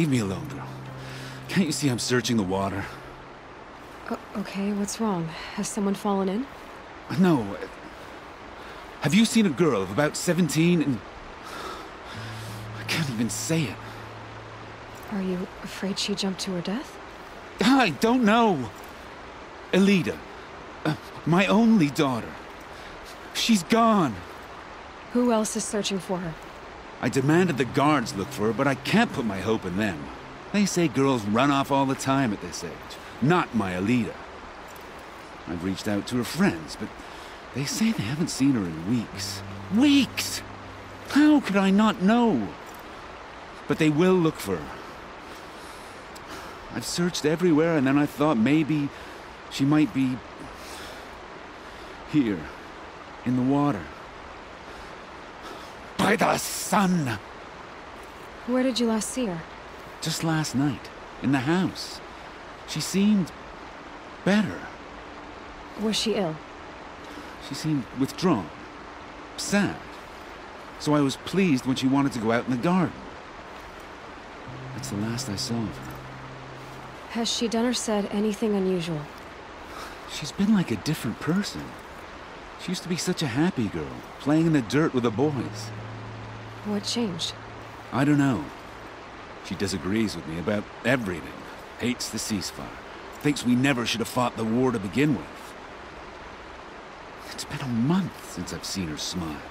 Leave me alone, girl. Can't you see I'm searching the water? O okay, what's wrong? Has someone fallen in? No. Have you seen a girl of about 17 and... I can't even say it. Are you afraid she jumped to her death? I don't know. Elida. Uh, my only daughter. She's gone. Who else is searching for her? I demanded the guards look for her, but I can't put my hope in them. They say girls run off all the time at this age. Not my Elida. I've reached out to her friends, but they say they haven't seen her in weeks. Weeks! How could I not know? But they will look for her. I've searched everywhere, and then I thought maybe she might be... here, in the water. By the sun! Where did you last see her? Just last night, in the house. She seemed... better. Was she ill? She seemed withdrawn. Sad. So I was pleased when she wanted to go out in the garden. That's the last I saw of her. Has she done or said anything unusual? She's been like a different person. She used to be such a happy girl, playing in the dirt with the boys. What changed? I don't know. She disagrees with me about everything. Hates the ceasefire. Thinks we never should have fought the war to begin with. It's been a month since I've seen her smile.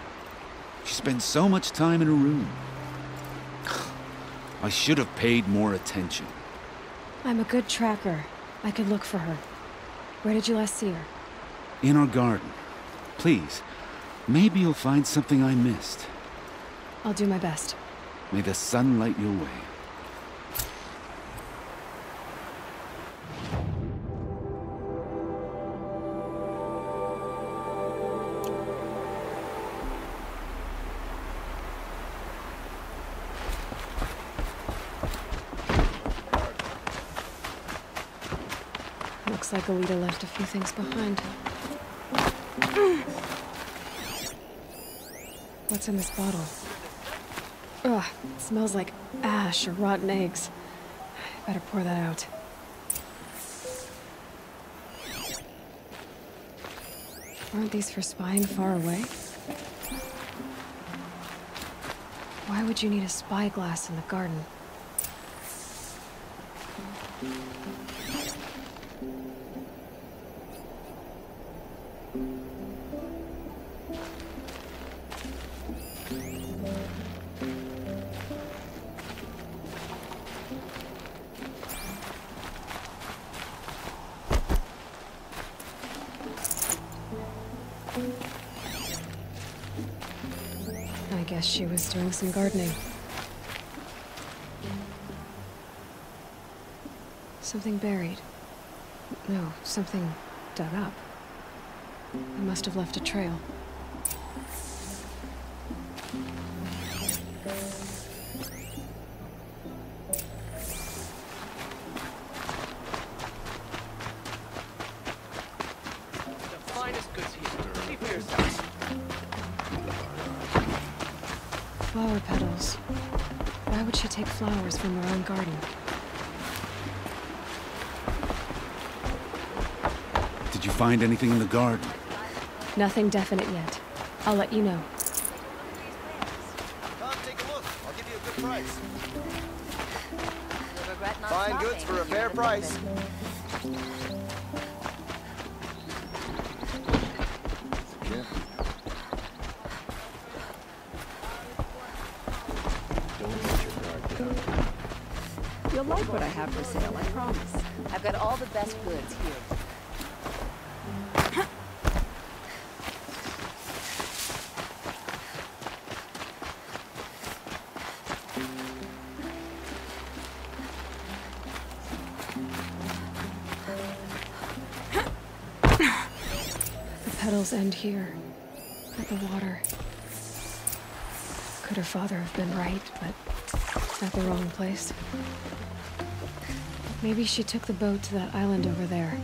She spends so much time in her room. I should have paid more attention. I'm a good tracker. I could look for her. Where did you last see her? In our garden. Please, maybe you'll find something I missed. I'll do my best. May the sun light your way. Looks like Alita left a few things behind. What's in this bottle? Ugh, it smells like ash or rotten eggs. Better pour that out. Aren't these for spying far away? Why would you need a spyglass in the garden? She was doing some gardening. Something buried. No, something dug up. I must have left a trail. The finest goods here. For yourself. Flower petals. Why would she take flowers from her own garden? Did you find anything in the garden? Nothing definite yet. I'll let you know. Come take a look. I'll give you a good price. You'll regret not Fine goods for a fair price. best goods here. petals end here, at the water. Could her father have been right, but at the wrong place? Maybe she took the boat to that island over there.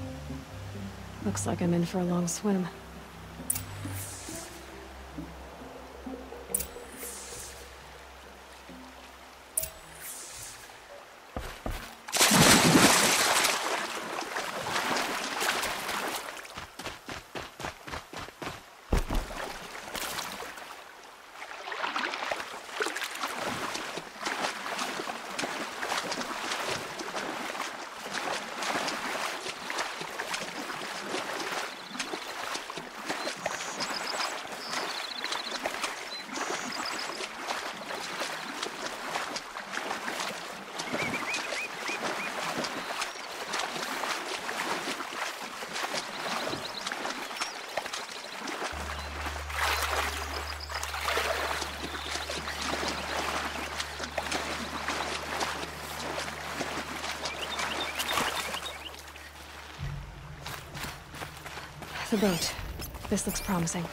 Looks like I'm in for a long swim. The boat. This looks promising.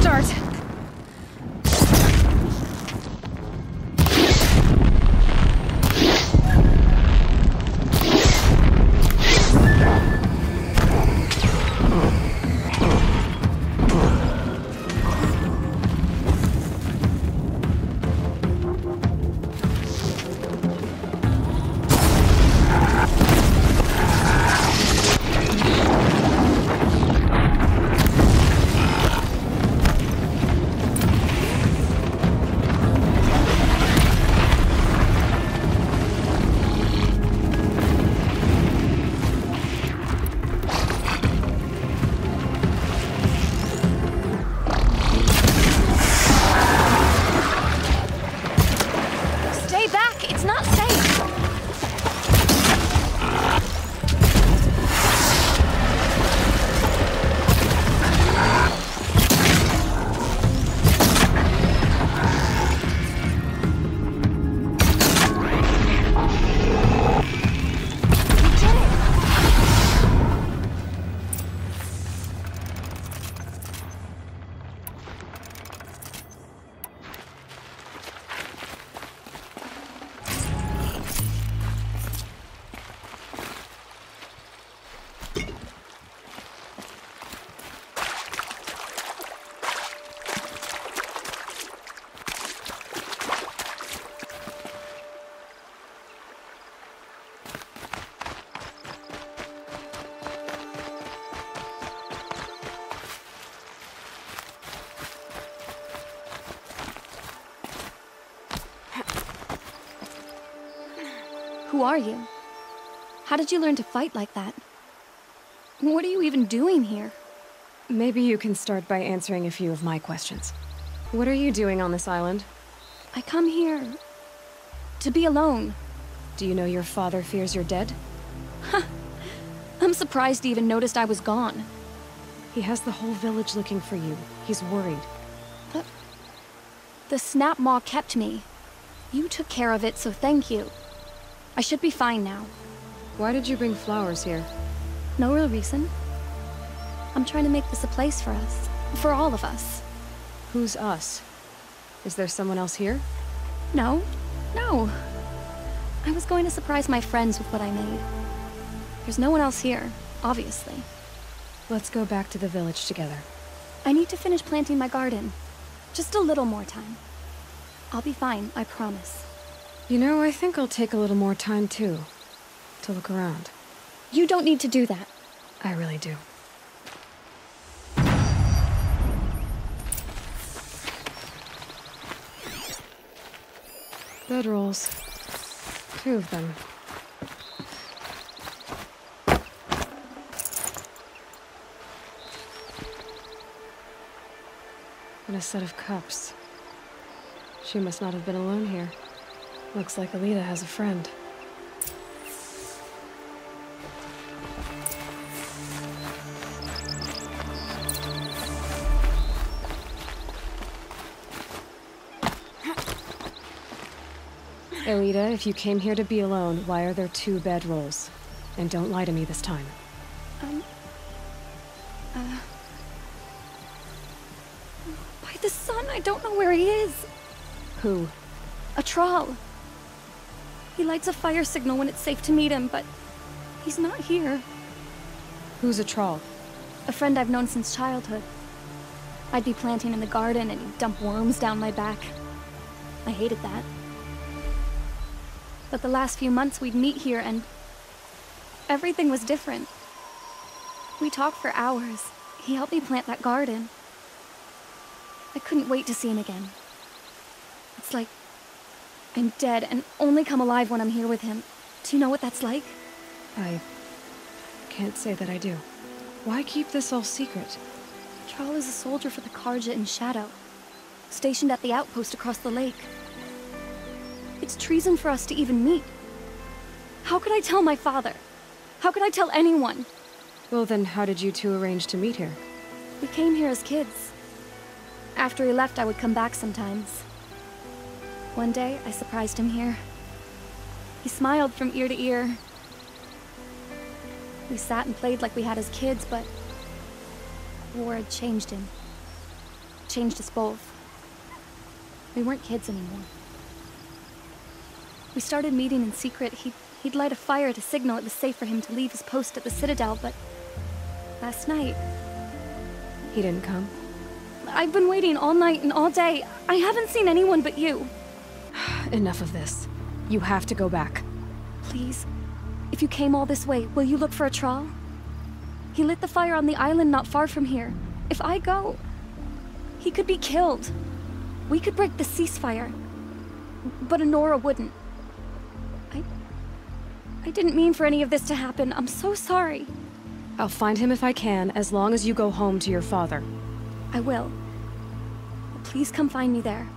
Start! Who are you? How did you learn to fight like that? What are you even doing here? Maybe you can start by answering a few of my questions. What are you doing on this island? I come here to be alone. Do you know your father fears you're dead? I'm surprised he even noticed I was gone. He has the whole village looking for you. He's worried. The Snapmaw kept me. You took care of it, so thank you. I should be fine now. Why did you bring flowers here? No real reason. I'm trying to make this a place for us. For all of us. Who's us? Is there someone else here? No, no. I was going to surprise my friends with what I made. There's no one else here, obviously. Let's go back to the village together. I need to finish planting my garden. Just a little more time. I'll be fine, I promise. You know, I think I'll take a little more time too. To look around. You don't need to do that. I really do. Bedrolls. Two of them. And a set of cups. She must not have been alone here. Looks like Alita has a friend. Alita, if you came here to be alone, why are there two bedrolls? And don't lie to me this time. Um... Uh... By the sun, I don't know where he is. Who? Atrol. He lights a fire signal when it's safe to meet him, but he's not here. Who's Atrol? A friend I've known since childhood. I'd be planting in the garden and he'd dump worms down my back. I hated that. But the last few months we'd meet here and everything was different. We talked for hours. He helped me plant that garden. I couldn't wait to see him again. It's like I'm dead and only come alive when I'm here with him. Do you know what that's like? I can't say that I do. Why keep this all secret? Atrol is a soldier for the Carja in Shadow, stationed at the outpost across the lake. It's treason for us to even meet. How could I tell my father? How could I tell anyone? Well, then how did you two arrange to meet here? We came here as kids. After he left, I would come back sometimes. One day, I surprised him here. He smiled from ear to ear. We sat and played like we had as kids, but war had changed him. Changed us both. We weren't kids anymore. We started meeting in secret. He'd, he'd light a fire to signal it was safe for him to leave his post at the Citadel, but last night, He didn't come? I've been waiting all night and all day. I haven't seen anyone but you. Enough of this. You have to go back. Please, if you came all this way, will you look for Atrol? He lit the fire on the island not far from here. If I go, he could be killed. We could break the ceasefire. But Honora wouldn't. I... I didn't mean for any of this to happen. I'm so sorry. I'll find him if I can, as long as you go home to your father. I will. Please come find me there.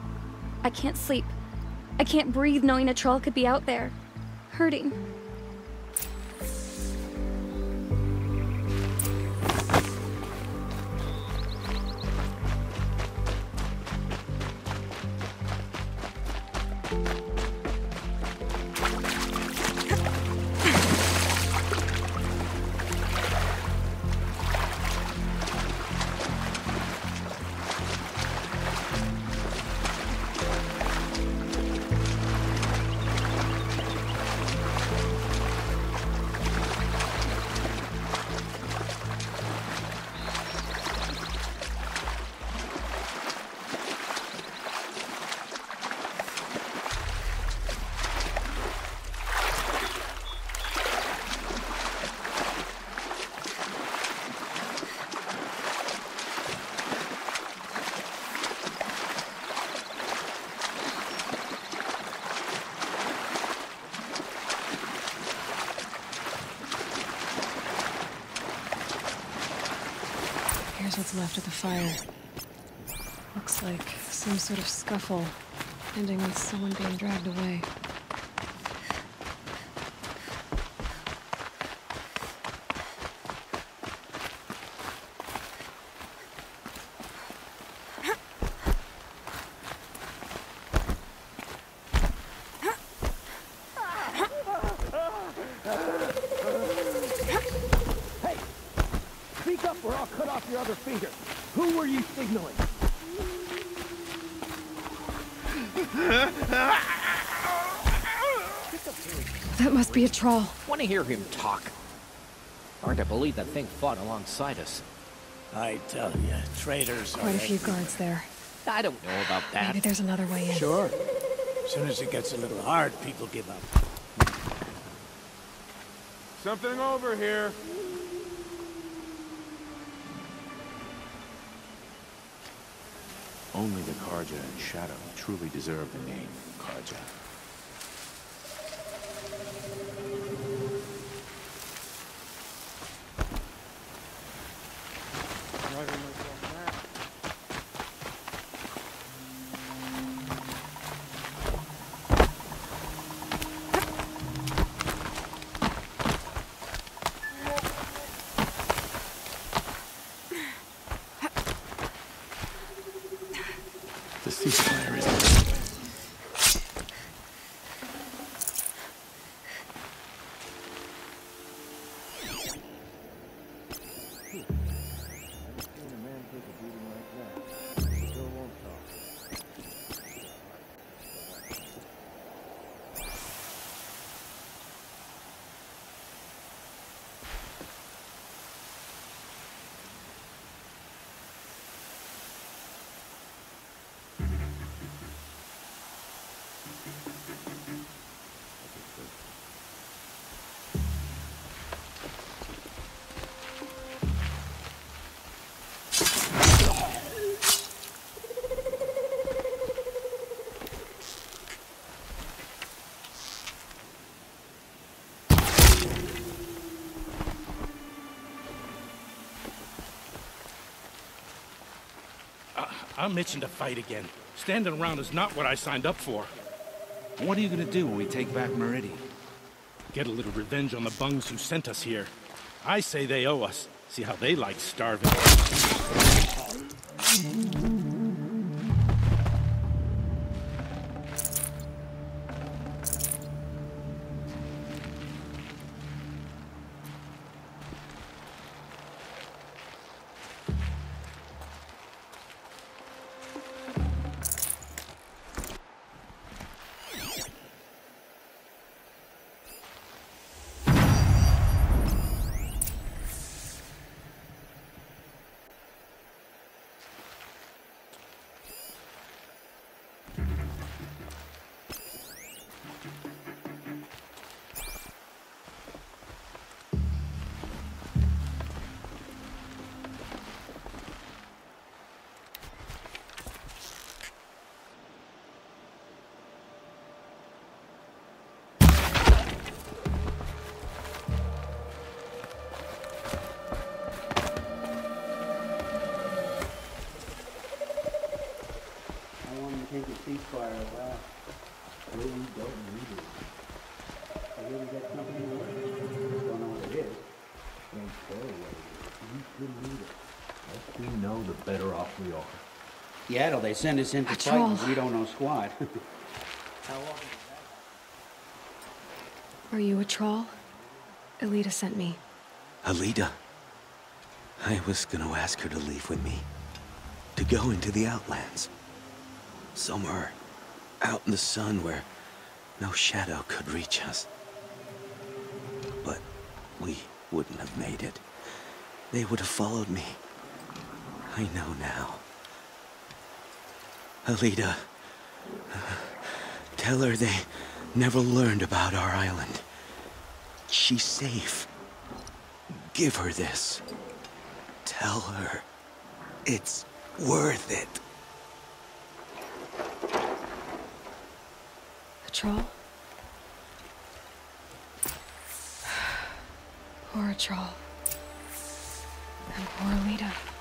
I can't sleep. I can't breathe knowing Atrol could be out there. Hurting. Here's what's left of the fire. Looks like some sort of scuffle, ending with someone being dragged away. Speak up or I'll cut off your other finger. Who were you signaling? That must troll. Want to hear him talk? Hard to believe that thing fought alongside us. I tell you, traitors are Quite a few everywhere. guards there. I don't know about that. Maybe there's another way in. Sure. As soon as it gets a little hard, people give up. Something over here. Only the Carja and Shadow truly deserve the name Carja. I'm itching to fight again. Standing around is not what I signed up for. What are you gonna do when we take back Meridian? Get a little revenge on the bungs who sent us here. I say they owe us. See how they like starving. The better off we are. Seattle, they send us in to fight troll. and we don't know squat. Are you Atrol? Elita sent me. Alida. I was gonna ask her to leave with me. To go into the Outlands. Somewhere out in the sun where no shadow could reach us. But we wouldn't have made it. They would have followed me. I know now. Alida. Uh, tell her they never learned about our island. She's safe. Give her this. Tell her it's worth it. Troll? Poor troll. And poor Elita.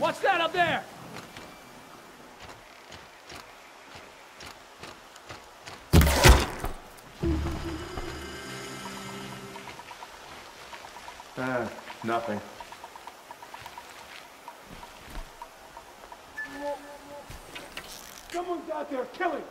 What's that up there? Ah, nothing. Someone's out there killing!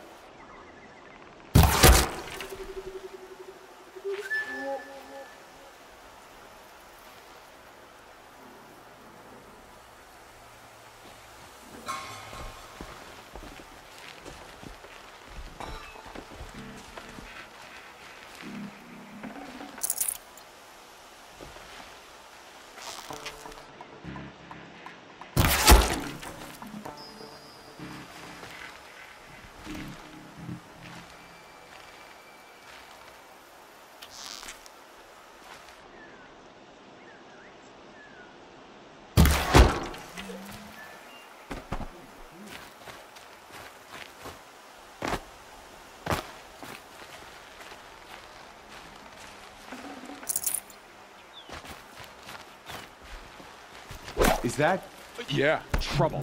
Is that? Yeah, trouble.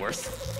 Worse.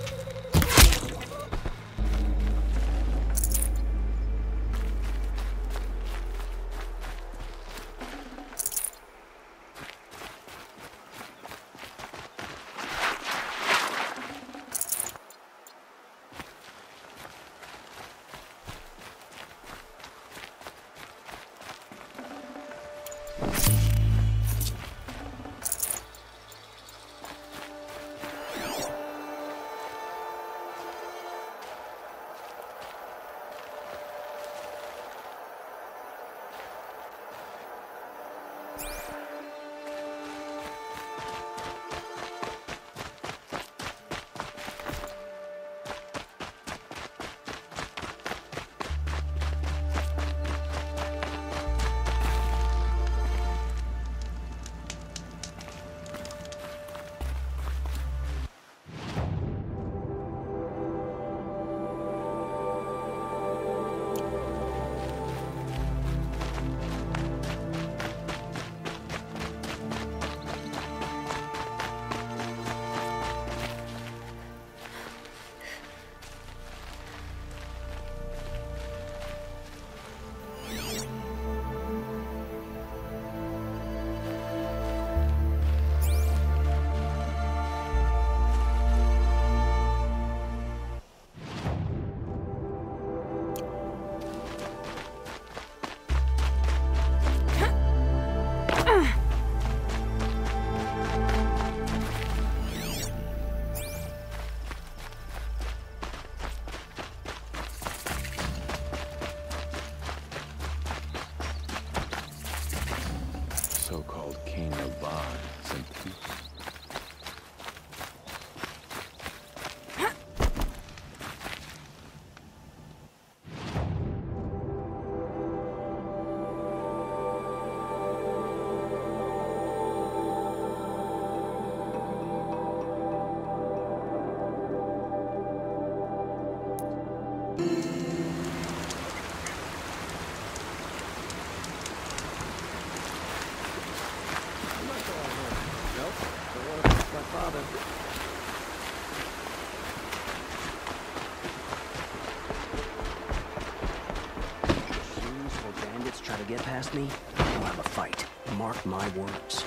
To get past me, I'll have a fight. Mark my words.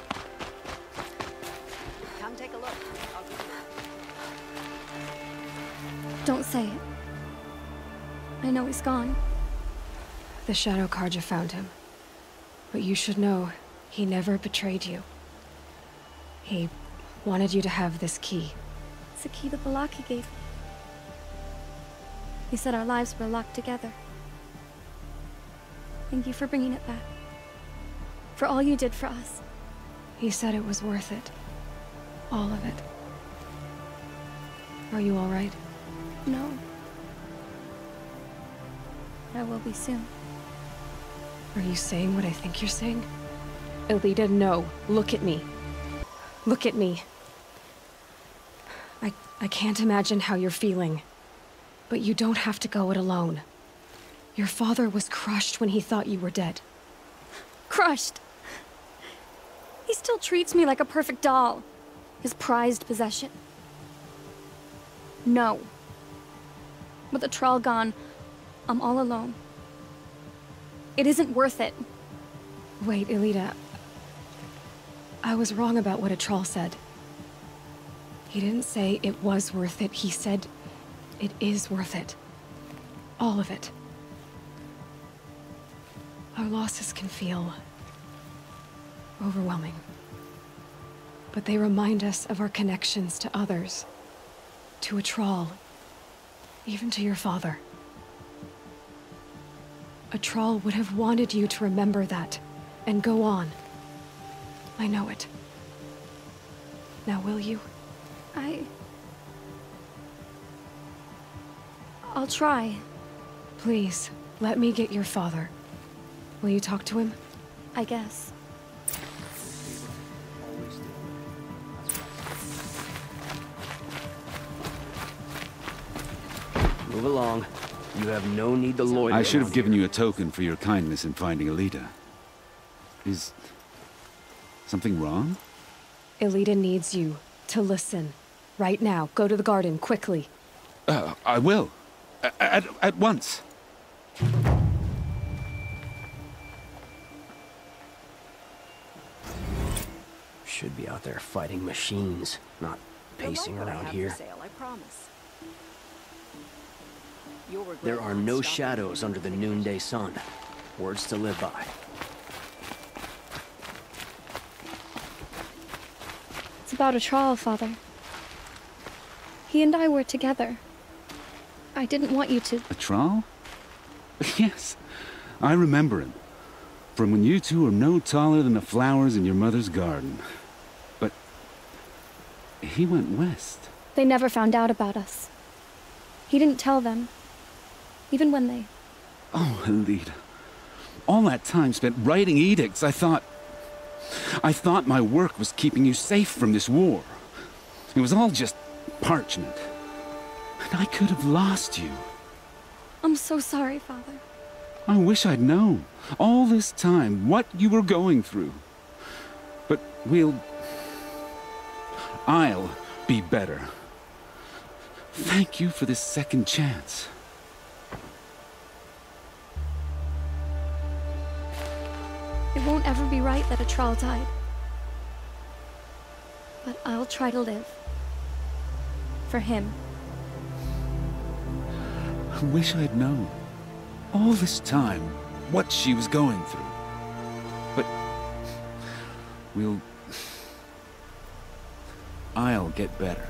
Come take a look. I'll give Don't say it. I know he's gone. The Shadow Carja found him. But you should know, he never betrayed you. He wanted you to have this key. It's the key the Balaki gave me. He said our lives were locked together. Thank you for bringing it back. For all you did for us. He said it was worth it. All of it. Are you all right? No. I will be soon. Are you saying what I think you're saying? Alita, no. Look at me. Look at me. I, I can't imagine how you're feeling. But you don't have to go it alone. Your father was crushed when he thought you were dead. Crushed! He still treats me like a perfect doll. His prized possession. No. With the Troll gone, I'm all alone. It isn't worth it. Wait, Elita. I was wrong about what Atrol said. He didn't say it was worth it, he said it is worth it. All of it. Our losses can feel overwhelming. But they remind us of our connections to others, to Atrol, even to your father. Atrol would have wanted you to remember that and go on. I know it. Now, will you? I. I'll try. Please, let me get your father. Will you talk to him? I guess. Move along. You have no need to loiter. I should have given you a token for your kindness in finding Alita. Is something wrong? Elita needs you to listen. Right now. Go to the garden, quickly. Uh, I will. A- At, at once. Should be out there fighting machines, not pacing like what I around here. Sale, I promise. There are no shadows under the noonday sun. Words to live by. It's about Atrol, Father. He and I were together. I didn't want you to. A troll? Yes, I remember him. From when you two were no taller than the flowers in your mother's garden. He went west. They never found out about us. He didn't tell them. Even when they. Oh, Alita. All that time spent writing edicts, I thought. I thought my work was keeping you safe from this war. It was all just parchment. And I could have lost you. I'm so sorry, Father. I wish I'd known all this time what you were going through. But we'll. I'll be better. Thank you for this second chance. It won't ever be right that Atrol died. But I'll try to live. For him. I wish I'd known all this time what she was going through. But we'll. I'll get better.